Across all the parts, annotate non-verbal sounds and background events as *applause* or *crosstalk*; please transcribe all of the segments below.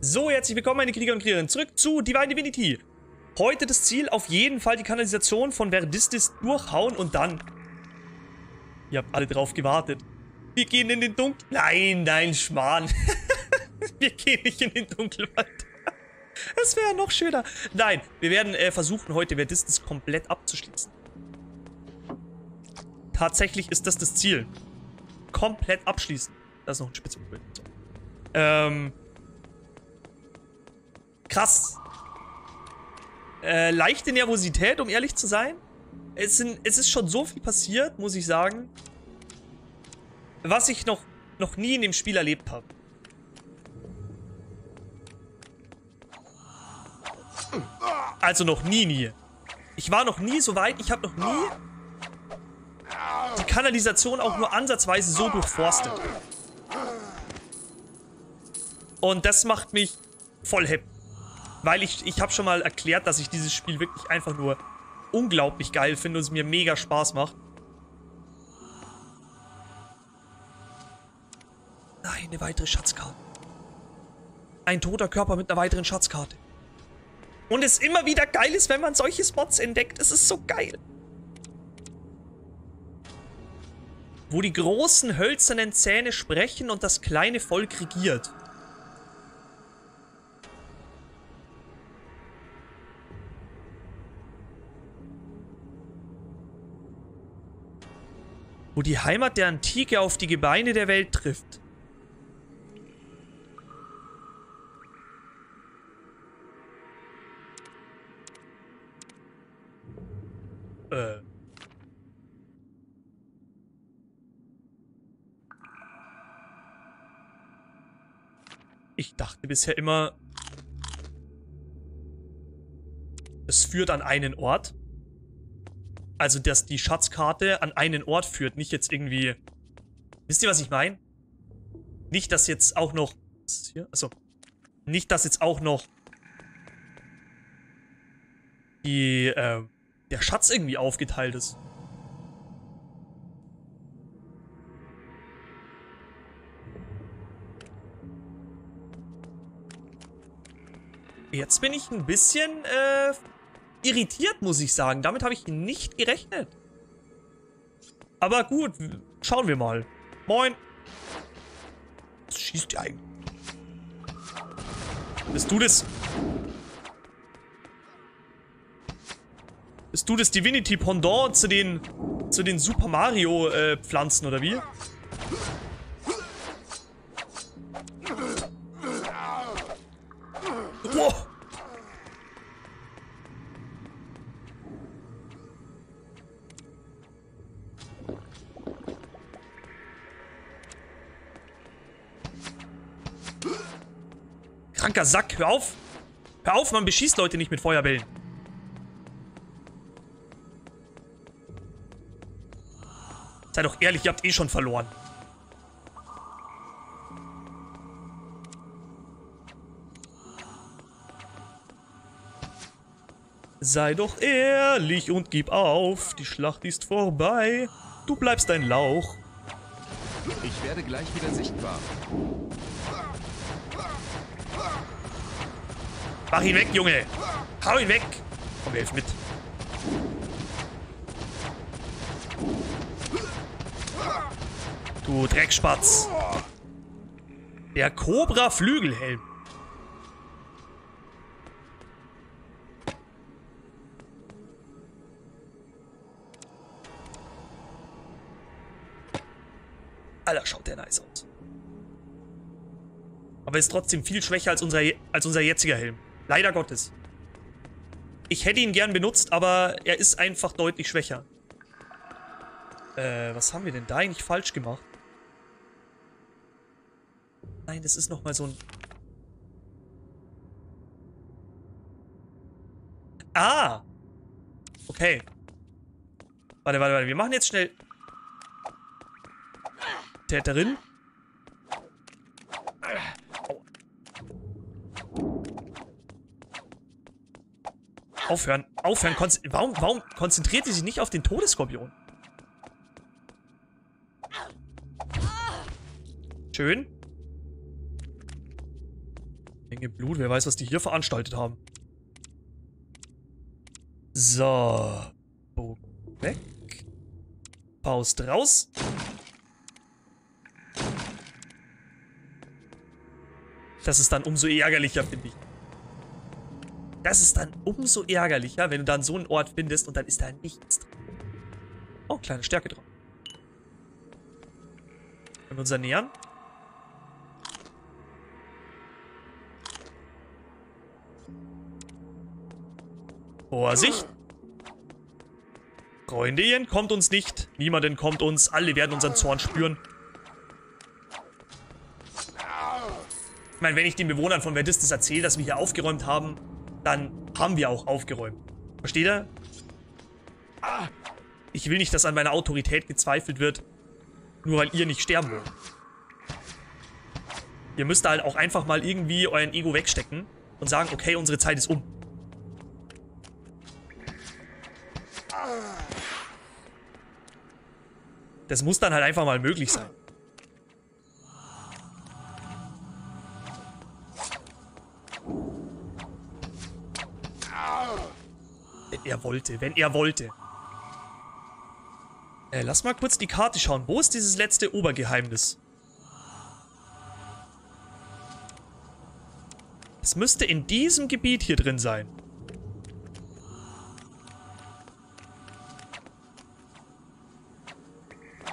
So, herzlich willkommen, meine Krieger und Kriegerinnen, zurück zu Divine Divinity. Heute das Ziel, auf jeden Fall die Kanalisation von Verdistis durchhauen und dann... Ihr habt alle drauf gewartet. Wir gehen in den Dunkel... Nein, nein, Schmarrn. *laughs* wir gehen nicht in den Dunkelwald. Es wäre noch schöner. Nein, wir werden äh, versuchen, heute Verdistis komplett abzuschließen. Tatsächlich ist das das Ziel. Komplett abschließen. Da ist noch ein Spitzbuch. So. Ähm... Krass. Äh, leichte Nervosität, um ehrlich zu sein. Es, sind, es ist schon so viel passiert, muss ich sagen. Was ich noch, noch nie in dem Spiel erlebt habe. Also noch nie, nie. Ich war noch nie so weit, ich habe noch nie die Kanalisation auch nur ansatzweise so durchforstet. Und das macht mich voll happy. Weil ich, ich habe schon mal erklärt, dass ich dieses Spiel wirklich einfach nur unglaublich geil finde und es mir mega Spaß macht. Nein, eine weitere Schatzkarte. Ein toter Körper mit einer weiteren Schatzkarte. Und es immer wieder geil ist, wenn man solche Spots entdeckt. Es ist so geil. Wo die großen hölzernen Zähne sprechen und das kleine Volk regiert. Wo die Heimat der Antike auf die Gebeine der Welt trifft. Äh. Ich dachte bisher immer, es führt an einen Ort. Also, dass die Schatzkarte an einen Ort führt, nicht jetzt irgendwie... Wisst ihr, was ich meine? Nicht, dass jetzt auch noch... Was ist hier? Achso. Nicht, dass jetzt auch noch... Die, äh, der Schatz irgendwie aufgeteilt ist. Jetzt bin ich ein bisschen, äh, irritiert, muss ich sagen. Damit habe ich nicht gerechnet. Aber gut, schauen wir mal. Moin. Was schießt ihr eigentlich? Bist du das? Bist du das Divinity Pendant zu den zu den Super Mario äh, Pflanzen oder wie? Kranker Sack, hör auf. Hör auf, man beschießt Leute nicht mit Feuerbällen. Sei doch ehrlich, ihr habt eh schon verloren. Sei doch ehrlich und gib auf. Die Schlacht ist vorbei. Du bleibst ein Lauch. Ich werde gleich wieder sichtbar. Mach ihn weg, Junge. Hau ihn weg. Komm, helf mit. Du Dreckspatz. Der Cobra Flügelhelm. Alter, schaut der nice aus. Aber ist trotzdem viel schwächer als unser, als unser jetziger Helm. Leider Gottes. Ich hätte ihn gern benutzt, aber er ist einfach deutlich schwächer. Äh, was haben wir denn da eigentlich falsch gemacht? Nein, das ist nochmal so ein... Ah! Okay. Warte, warte, warte. Wir machen jetzt schnell... Täterin. Aufhören. Aufhören. Konz warum, warum konzentriert sie sich nicht auf den Todesskorpion? Schön. Menge Blut, wer weiß, was die hier veranstaltet haben. So. Bogen weg. Faust raus. Das ist dann umso ärgerlicher, finde ich. Das ist dann umso ärgerlicher, wenn du dann so einen Ort findest und dann ist da nichts drin. Oh, kleine Stärke dran. Wenn wir uns ernähren. Vorsicht! Freunde, ihr entkommt uns nicht. Niemand entkommt uns. Alle werden unseren Zorn spüren. Ich meine, wenn ich den Bewohnern von Verdistis erzähle, dass wir hier aufgeräumt haben, dann haben wir auch aufgeräumt. Versteht ihr? Ich will nicht, dass an meiner Autorität gezweifelt wird, nur weil ihr nicht sterben wollt. Ihr müsst halt auch einfach mal irgendwie euren Ego wegstecken und sagen, okay, unsere Zeit ist um. Das muss dann halt einfach mal möglich sein. Wenn er wollte, wenn er wollte. Äh, lass mal kurz die Karte schauen. Wo ist dieses letzte Obergeheimnis? Es müsste in diesem Gebiet hier drin sein.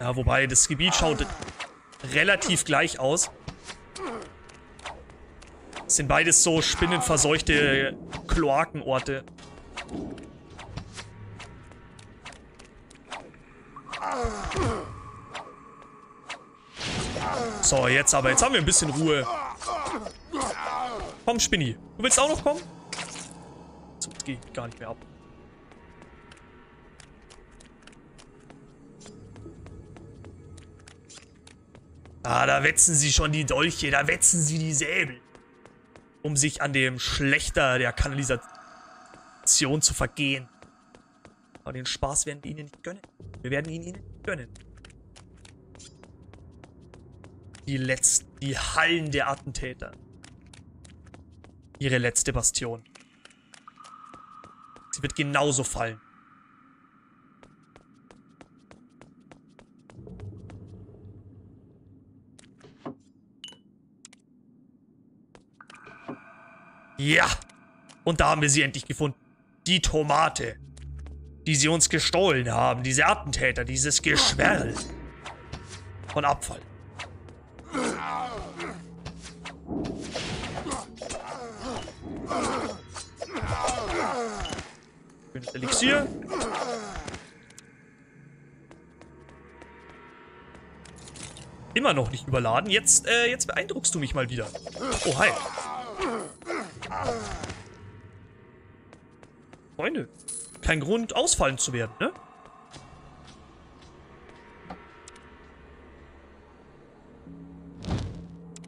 Ja, wobei das Gebiet schaut relativ gleich aus. Das sind beides so spinnenverseuchte Kloakenorte. So, jetzt aber. Jetzt haben wir ein bisschen Ruhe. Komm, Spinni. Du willst auch noch kommen? So, jetzt geht gar nicht mehr ab. Ah, da wetzen sie schon die Dolche, da wetzen sie die Säbel. Um sich an dem Schlechter der Kanalisation zu vergehen. Aber den Spaß werden wir ihnen nicht gönnen. Wir werden ihn ihnen gönnen. Die letzten, die Hallen der Attentäter. Ihre letzte Bastion. Sie wird genauso fallen. Ja. Und da haben wir sie endlich gefunden. Die Tomate. Die sie uns gestohlen haben. Diese Attentäter. Dieses Geschwerl. Von Abfall. Schönes Elixier. Immer noch nicht überladen. Jetzt, äh, jetzt beeindruckst du mich mal wieder. Oh, hi. Freunde, kein Grund, ausfallen zu werden, ne?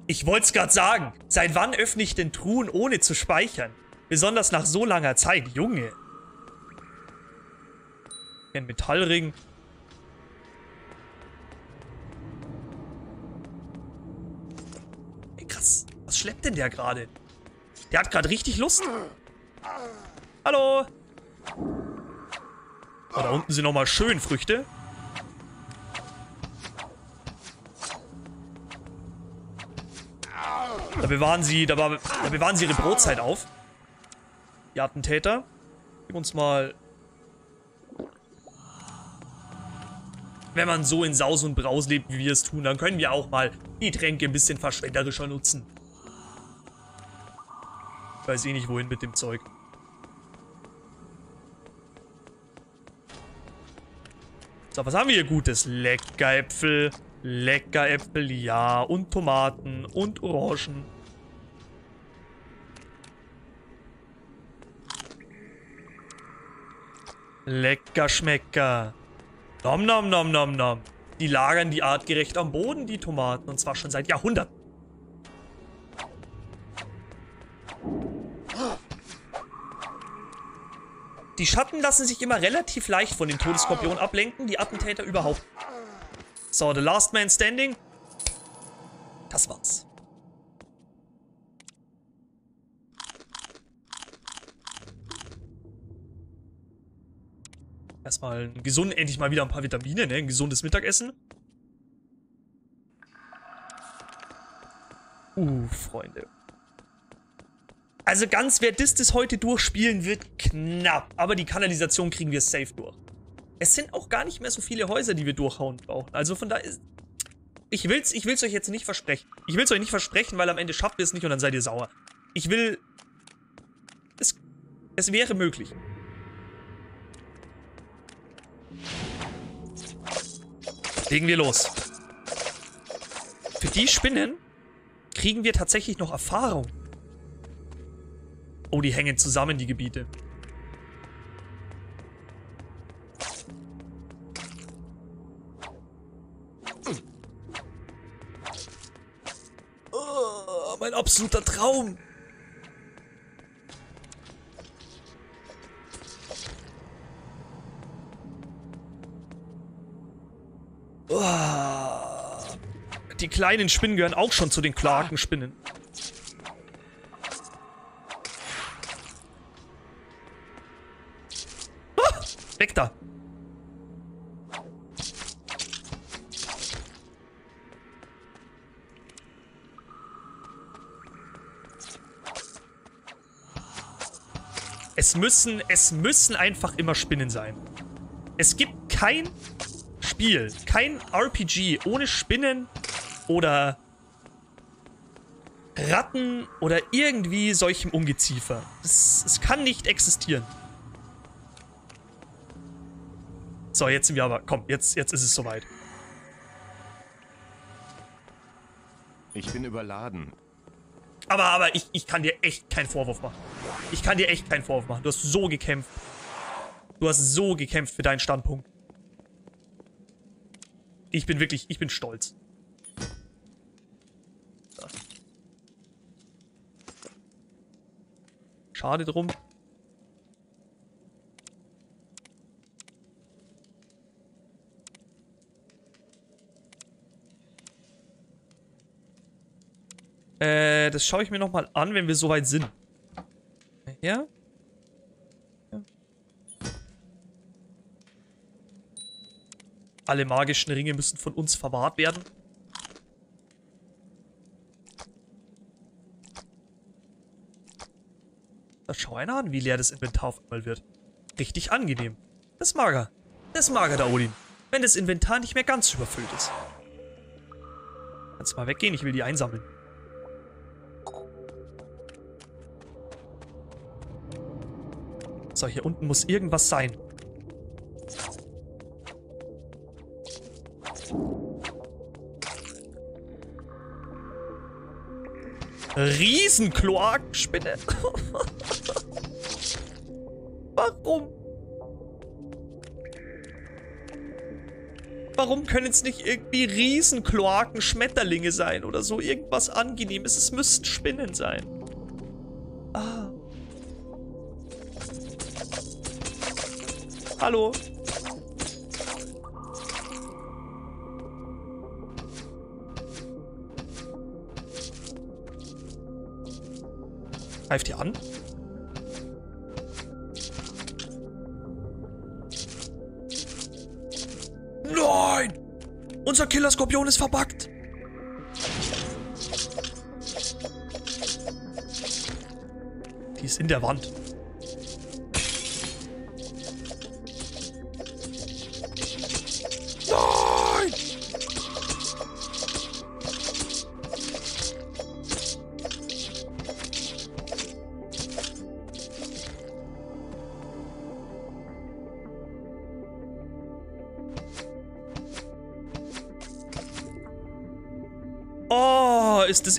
Ich wollte es gerade sagen. Seit wann öffne ich denn Truhen, ohne zu speichern? Besonders nach so langer Zeit. Junge. Ein Metallring. Ey, krass. Was schleppt denn der gerade? Der hat gerade richtig Lust. Hallo. Oh, da unten sind nochmal schön Früchte. Da bewahren sie, da, da bewahren sie ihre Brotzeit auf. Die Attentäter. Gib uns mal... Wenn man so in Saus und Braus lebt, wie wir es tun, dann können wir auch mal die Tränke ein bisschen verschwenderischer nutzen. Ich weiß eh nicht, wohin mit dem Zeug. So, was haben wir hier Gutes? Lecker Äpfel. Lecker Äpfel, ja. Und Tomaten und Orangen. Lecker Schmecker. Nom nom nom nom nom. Die lagern die artgerecht am Boden, die Tomaten. Und zwar schon seit Jahrhunderten. Die Schatten lassen sich immer relativ leicht von dem Todesskorpion ablenken, die Attentäter überhaupt. So, the last man standing. Das war's. Erstmal ein gesund, endlich mal wieder ein paar Vitamine, ne? Ein gesundes Mittagessen. Uh, Freunde. Also ganz, wer das, das heute durchspielen wird, knapp. Aber die Kanalisation kriegen wir safe durch. Es sind auch gar nicht mehr so viele Häuser, die wir durchhauen brauchen. Also von da ist... Ich will's, ich will's euch jetzt nicht versprechen. Ich will's euch nicht versprechen, weil am Ende schafft ihr es nicht und dann seid ihr sauer. Ich will... Es, es wäre möglich. Legen wir los. Für die Spinnen kriegen wir tatsächlich noch Erfahrung. Oh, die hängen zusammen, die Gebiete. Oh, mein absoluter Traum. Die kleinen Spinnen gehören auch schon zu den Kloakenspinnen. Ah, weg da. Es müssen, es müssen einfach immer Spinnen sein. Es gibt kein Spiel, kein RPG ohne Spinnen oder Ratten oder irgendwie solchem Ungeziefer. Es, es kann nicht existieren. So, jetzt sind wir aber... Komm, jetzt, jetzt ist es soweit. Ich bin überladen. Aber, aber ich, ich kann dir echt keinen Vorwurf machen. Ich kann dir echt keinen Vorwurf machen. Du hast so gekämpft. Du hast so gekämpft für deinen Standpunkt. Ich bin wirklich, ich bin stolz. Schade drum. Äh, das schaue ich mir nochmal an, wenn wir soweit sind. Ja? Alle magischen Ringe müssen von uns verwahrt werden. Da schau einer an, wie leer das Inventar auf einmal wird. Richtig angenehm. Das mag er. Das mag er, der Odin. Wenn das Inventar nicht mehr ganz überfüllt ist. Kannst mal weggehen, ich will die einsammeln. So, hier unten muss irgendwas sein. Riesenkloakenspinne. Warum? Warum können es nicht irgendwie Riesenkloaken-Schmetterlinge sein oder so? Irgendwas Angenehmes. Es müssten Spinnen sein. Ah. Hallo? Greift ihr an? Nein! Unser Killer-Skorpion ist verbuggt! Die ist in der Wand.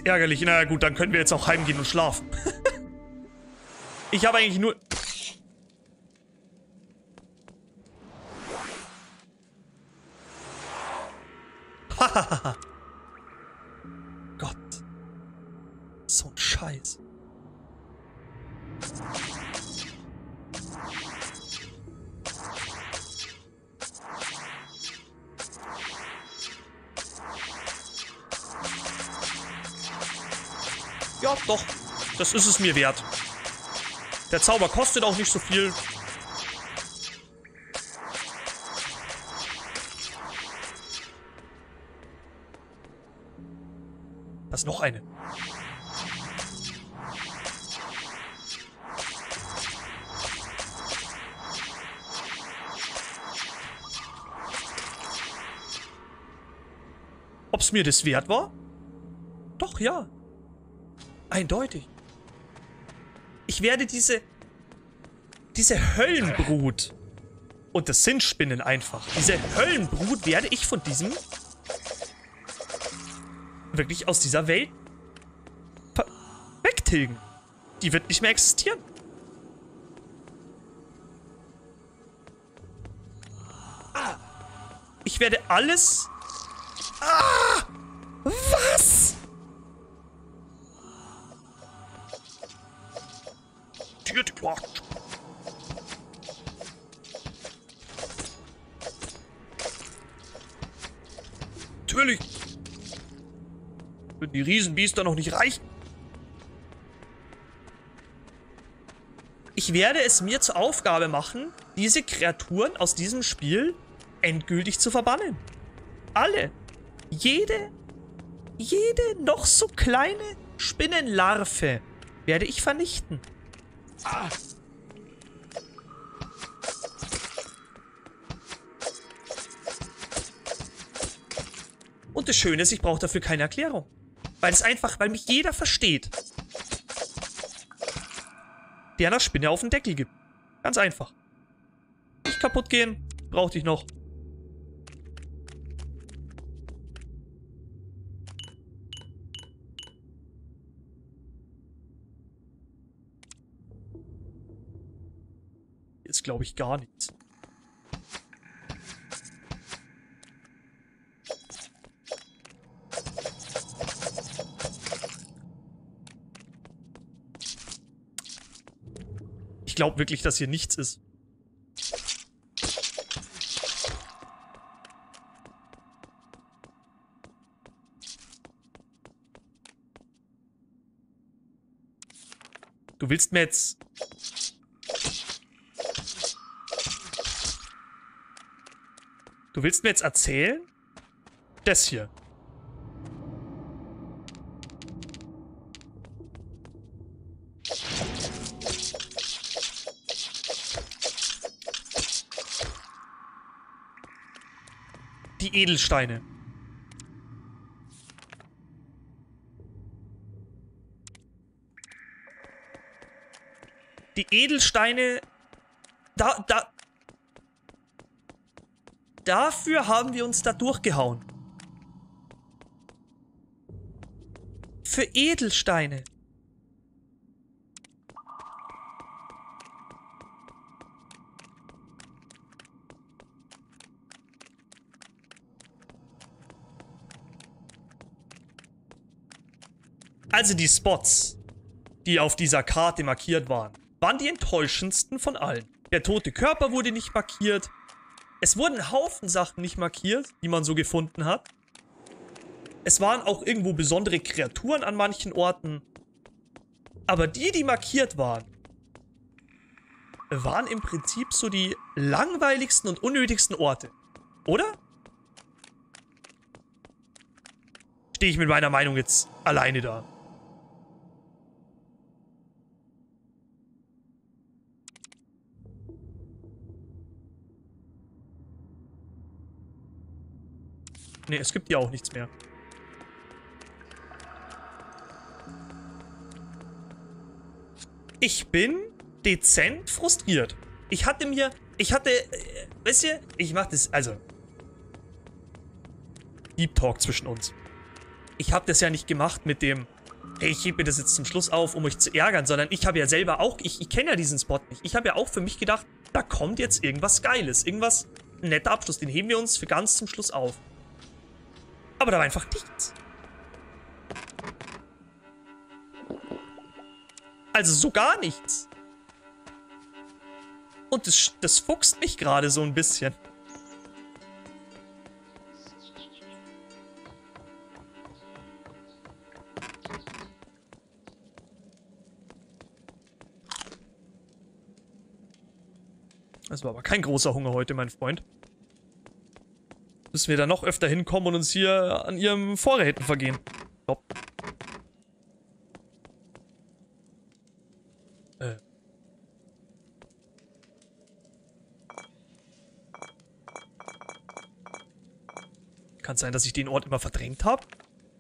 Ärgerlich. Na gut, dann können wir jetzt auch heimgehen und schlafen. *laughs* ich habe eigentlich nur... Hahaha. *laughs* Gott. So ein Scheiß. doch. Das ist es mir wert. Der Zauber kostet auch nicht so viel. Da ist noch eine. Ob's mir das wert war? Doch, ja. Eindeutig. Ich werde diese... Diese Höllenbrut... Und das sind Spinnen einfach. Diese Höllenbrut werde ich von diesem... Wirklich aus dieser Welt... wegtilgen. Die wird nicht mehr existieren. Ich werde alles... Tür, Tür. Natürlich. Würden die Riesenbiester noch nicht reichen. Ich werde es mir zur Aufgabe machen, diese Kreaturen aus diesem Spiel endgültig zu verbannen. Alle. Jede, jede noch so kleine Spinnenlarve werde ich vernichten. Ah. Und das Schöne ist, ich brauche dafür keine Erklärung. Weil es einfach, weil mich jeder versteht. Der einer Spinne auf den Deckel gibt. Ganz einfach. Nicht kaputt gehen, brauchte ich noch. Ist, glaube ich, gar nichts. Ich glaube wirklich, dass hier nichts ist. Du willst mir jetzt... Du willst mir jetzt erzählen? Das hier. die Edelsteine. Die Edelsteine... Da, da... Dafür haben wir uns da durchgehauen. Für Edelsteine. Also die Spots, die auf dieser Karte markiert waren, waren die enttäuschendsten von allen. Der tote Körper wurde nicht markiert. Es wurden Haufen Sachen nicht markiert, die man so gefunden hat. Es waren auch irgendwo besondere Kreaturen an manchen Orten. Aber die, die markiert waren, waren im Prinzip so die langweiligsten und unnötigsten Orte. Oder? Stehe ich mit meiner Meinung jetzt alleine da. Ne, es gibt ja auch nichts mehr. Ich bin dezent frustriert. Ich hatte mir... Ich hatte... Äh, weißt du, ich mach das... Also... Deep Talk zwischen uns. Ich habe das ja nicht gemacht mit dem... Hey, ich hebe mir das jetzt zum Schluss auf, um euch zu ärgern, sondern ich habe ja selber auch... Ich, ich kenne ja diesen Spot nicht. Ich habe ja auch für mich gedacht, da kommt jetzt irgendwas Geiles. Irgendwas... Ein netter Abschluss. Den heben wir uns für ganz zum Schluss auf. Aber da war einfach nichts. Also so gar nichts. Und das, das fuchst mich gerade so ein bisschen. Das war aber kein großer Hunger heute, mein Freund müssen wir da noch öfter hinkommen und uns hier an ihrem Vorräten vergehen. Stopp. Äh. Kann sein, dass ich den Ort immer verdrängt habe.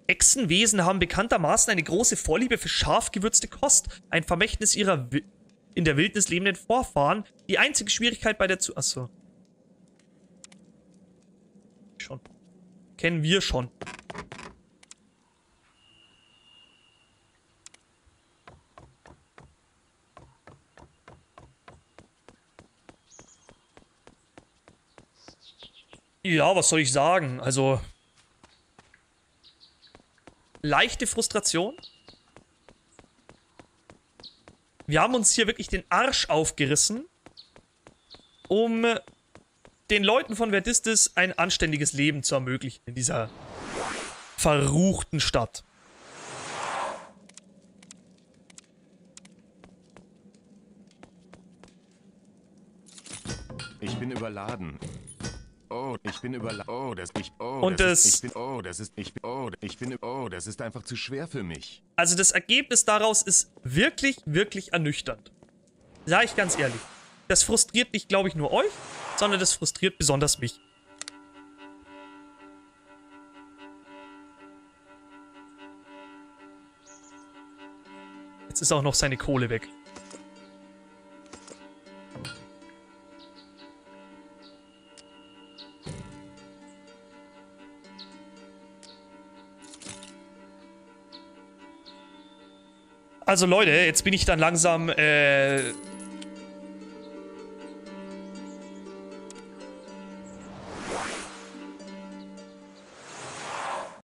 Echsenwesen haben bekanntermaßen eine große Vorliebe für scharf gewürzte Kost. Ein Vermächtnis ihrer Wi in der Wildnis lebenden Vorfahren. Die einzige Schwierigkeit bei der zu... Achso. Kennen wir schon. Ja, was soll ich sagen? Also. Leichte Frustration. Wir haben uns hier wirklich den Arsch aufgerissen, um den Leuten von Verdistis ein anständiges Leben zu ermöglichen in dieser verruchten Stadt. Ich bin überladen. Oh, ich bin überladen. Oh, das ich oh, Und das das- ist, ich bin oh, das ist ich oh, ich bin oh, das ist einfach zu schwer für mich. Also das Ergebnis daraus ist wirklich, wirklich ernüchternd. Sag ich ganz ehrlich. Das frustriert nicht, glaube ich, nur euch, sondern das frustriert besonders mich. Jetzt ist auch noch seine Kohle weg. Also Leute, jetzt bin ich dann langsam äh,